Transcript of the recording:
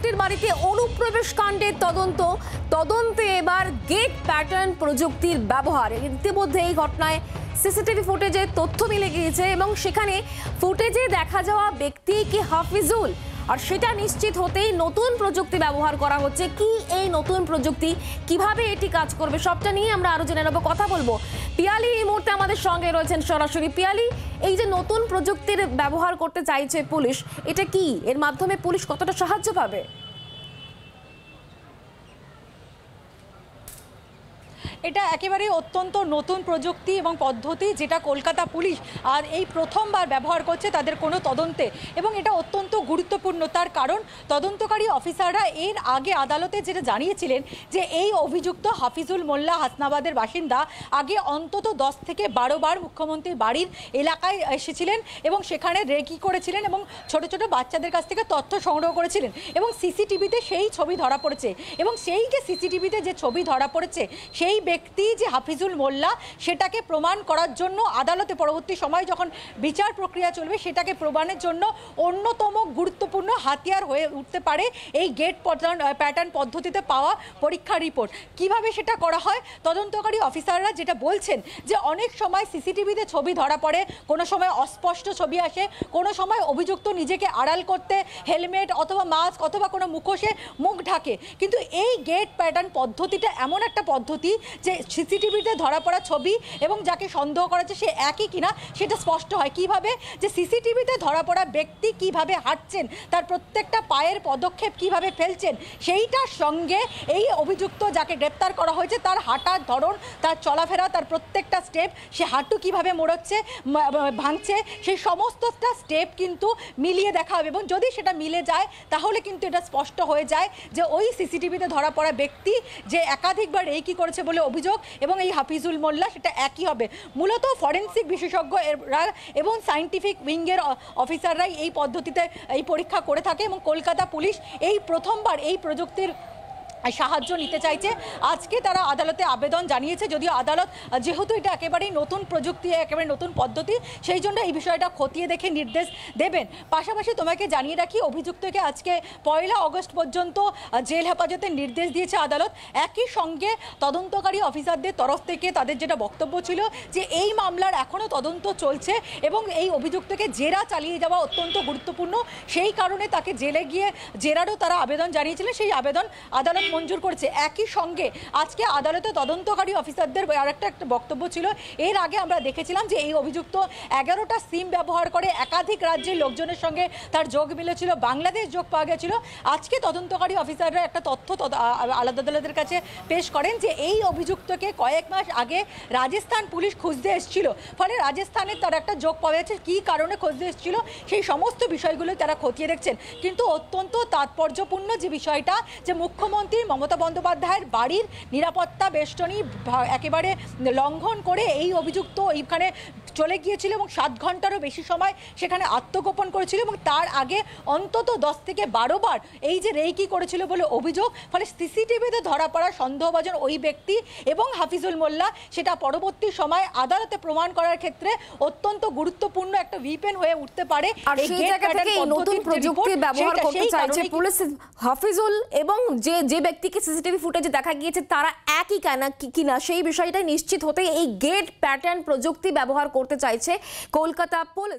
মুখ্যমন্ত্রীর বাড়িতে অনুপ্রবেশ কাণ্ডের তদন্ত। তদন্তে এবার গেট প্যাটার্ন প্রযুক্তির ব্যবহার। ইতিমধ্যে এই ঘটনায় সিসিটিভি ফুটেজে তথ্য মিলে গিয়েছে এবং সেখানে ফুটেজে দেখা যাওয়া ব্যক্তি কি হাফিজুল? আর সেটা নিশ্চিত হতেই নতুন প্রযুক্তি ব্যবহার করা হচ্ছে। কি এই নতুন প্রযুক্তি? কীভাবে এটি কাজ করবে? সবটা নিয়ে আমরা আরও জেনে নেব। কথা বলব। পিয়ালি এই মুহূর্তে আমাদের সঙ্গে রয়েছেন সরাসরি। পিয়ালি, এই যে নতুন প্রযুক্তির ব্যবহার করতে চাইছে পুলিশ, এটা কি? এর মাধ্যমে পুলিশ কতটা সাহায্য পাবে? এটা একেবারে অত্যন্ত নতুন প্রযুক্তি এবং পদ্ধতি, যেটা কলকাতা পুলিশ আর এই প্রথমবার ব্যবহার করছে তাদের কোনো তদন্তে। এবং এটা অত্যন্ত গুরুত্বপূর্ণ, তার কারণ তদন্তকারী অফিসাররা এর আগে আদালতে যেটা জানিয়েছিলেন যে এই অভিযুক্ত হাফিজুল মোল্লা হাসনাবাদের বাসিন্দা আগে অন্তত দশ থেকে বারো বার মুখ্যমন্ত্রীর বাড়ির এলাকায় এসেছিলেন এবং সেখানে রেকি করেছিলেন এবং ছোট ছোট বাচ্চাদের কাছ থেকে তথ্য সংগ্রহ করেছিলেন এবং সিসিটিভিতে সেই ছবি ধরা পড়েছে। এবং সেই যে সিসিটিভিতে যে ছবি ধরা পড়েছে, সেই ব্যক্তি যে হাফিজুল মোল্লা, সেটাকে প্রমাণ করার জন্য আদালতে পরবর্তী সময় যখন বিচার প্রক্রিয়া চলবে, সেটাকে প্রমাণের জন্য অন্যতম গুরুত্বপূর্ণ হাতিয়ার হয়ে উঠতে পারে এই গেট প্যাটার্ন পদ্ধতিতে পাওয়া পরীক্ষা রিপোর্ট কীভাবে সেটা করা হয়? তদন্তকারী অফিসাররা যেটা বলছেন যে, অনেক সময় সিসিটিভিতে ছবি ধরা পড়ে, কোনো সময় অস্পষ্ট ছবি আসে, কোনো সময় অভিযুক্ত নিজেকে আড়াল করতে হেলমেট অথবা মাস্ক অথবা কোনো মুখোশে মুখ ঢাকে। কিন্তু এই গেট প্যাটার্ন পদ্ধতিটা এমন একটা পদ্ধতি যে সিসিটিভিতে ধরা পড়া ছবি এবং যাকে সন্দেহ করা হচ্ছে সে একই কিনা, সেটা স্পষ্ট হয়। কীভাবে? যে সিসিটিভিতে ধরা পড়া ব্যক্তি কীভাবে হাঁটছেন, তার প্রত্যেকটা পায়ের পদক্ষেপ কীভাবে ফেলছেন সেইটার সঙ্গে এই অভিযুক্ত যাকে গ্রেপ্তার করা হয়েছে, তার হাঁটার ধরন, তার চলাফেরা, তার প্রত্যেকটা স্টেপ, সে হাঁটু কীভাবে মোড়চ্ছে ভাঙছে, সেই সমস্তটা স্টেপ কিন্তু মিলিয়ে দেখা হবে। এবং যদি সেটা মিলে যায়, তাহলে কিন্তু এটা স্পষ্ট হয়ে যায় যে ওই সিসিটিভিতে ধরা পড়া ব্যক্তি যে একাধিকবার এই কি করেছে বলে অভিযোগ এবং এই হাফিজুল মোল্লা, সেটা একই হবে। মূলত ফরেন্সিক বিশেষজ্ঞ এরা এবং সায়েন্টিফিক উইংয়ের অফিসাররাই এই পদ্ধতিতে, এই পরীক্ষা করে থাকে এবং কলকাতা পুলিশ এই প্রথমবার এই প্রযুক্তির সাহায্য নিতে চাইছে। আজকে তারা আদালতে আবেদন জানিয়েছে, যদিও আদালত, যেহেতু এটা একেবারেই নতুন প্রযুক্তি, একেবারে নতুন পদ্ধতি, সেই জন্য এই বিষয়টা খতিয়ে দেখে নির্দেশ দেবেন। পাশাপাশি তোমাকে জানিয়ে রাখি, অভিযুক্তকে আজকে পয়লা অগস্ট পর্যন্ত জেল হেফাজতের নির্দেশ দিয়েছে আদালত। একই সঙ্গে তদন্তকারী অফিসারদের তরফ থেকে তাদের যেটা বক্তব্য ছিল যে, এই মামলার এখনও তদন্ত চলছে এবং এই অভিযুক্তকে জেরা চালিয়ে যাওয়া অত্যন্ত গুরুত্বপূর্ণ। সেই কারণে তাকে জেলে গিয়ে জেরারও তারা আবেদন জানিয়েছিলেন সেই আবেদন আদালত মঞ্জুর করেছে। একই সঙ্গে আজকে আদালতে তদন্তকারী অফিসারদের আরেকটা একটা বক্তব্য ছিল। এর আগে আমরা দেখেছিলাম যে এই অভিযুক্ত এগারোটা সিম ব্যবহার করে একাধিক রাজ্যের লোকজনের সঙ্গে তার যোগ মিলেছিল, বাংলাদেশ যোগ পাওয়া গেছিল। আজকে তদন্তকারী অফিসাররা একটা তথ্য আলাদা আদালতের কাছে পেশ করেন যে এই অভিযুক্তকে কয়েক মাস আগে রাজস্থান পুলিশ খুঁজতে এসেছিল। ফলে রাজস্থানের তার একটা যোগ পাওয়া যাচ্ছে কী কারণে খুঁজতে এসেছিল সেই সমস্ত বিষয়গুলো তারা খতিয়ে দেখছেন। কিন্তু অত্যন্ত তাৎপর্যপূর্ণ যে বিষয়টা, যে মুখ্যমন্ত্রী মমতা বন্দ্যোপাধ্যায়ের বাড়ির নিরাপত্তা বেষ্টনী একেবারে লঙ্ঘন করে এই অভিযুক্ত এইখানে চলে গিয়েছিল এবং সাত ঘন্টারও বেশি সময় সেখানে আত্মগোপন করেছিল এবং তার আগে অন্তত দশ থেকে বারো বার এই যে রেইকি করেছিল বলে অভিযোগ ফলে সিসিটিভিতে ধরা পড়া সন্দেহভাজন ওই ব্যক্তি এবং হাফিজুল মোল্লা সেটা পরবর্তী সময় আদালতে প্রমাণ করার ক্ষেত্রে অত্যন্ত গুরুত্বপূর্ণ একটা উইপেন হয়ে উঠতে পারে। আর সেই জায়গা থেকে নতুন প্রযুক্তি ব্যবহার করতে চাইছে পুলিশ হাফিজুল এবং যে যে ব্যক্তিকে সিসিটিভি ফুটেজে দেখা গিয়েছে, তারা একই কেনা কি- কিনা সেই বিষয়টাই নিশ্চিত হতে এই গেট প্যাটার্ন প্রযুক্তি ব্যবহার করতে চাইছে কলকাতা পুলিশ।